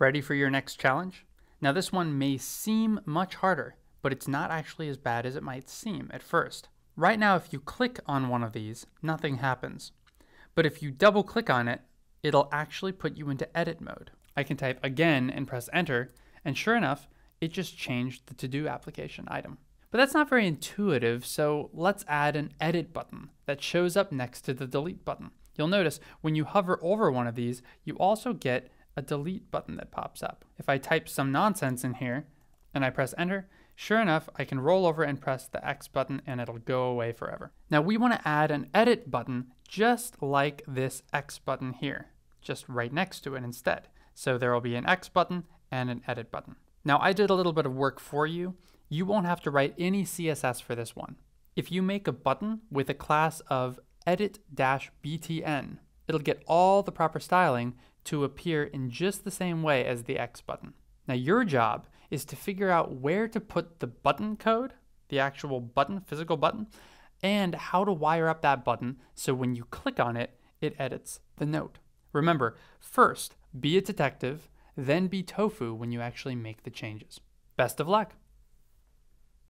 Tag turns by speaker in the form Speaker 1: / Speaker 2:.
Speaker 1: Ready for your next challenge? Now this one may seem much harder, but it's not actually as bad as it might seem at first. Right now, if you click on one of these, nothing happens. But if you double click on it, it'll actually put you into edit mode. I can type again and press enter, and sure enough, it just changed the to-do application item. But that's not very intuitive, so let's add an edit button that shows up next to the delete button. You'll notice when you hover over one of these, you also get a delete button that pops up. If I type some nonsense in here and I press enter, sure enough, I can roll over and press the X button and it'll go away forever. Now we want to add an edit button just like this X button here, just right next to it instead. So there will be an X button and an edit button. Now I did a little bit of work for you. You won't have to write any CSS for this one. If you make a button with a class of edit-btn, it'll get all the proper styling to appear in just the same way as the X button. Now your job is to figure out where to put the button code, the actual button, physical button, and how to wire up that button so when you click on it, it edits the note. Remember, first, be a detective, then be tofu when you actually make the changes. Best of luck!